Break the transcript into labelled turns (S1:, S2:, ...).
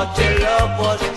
S1: thought your love was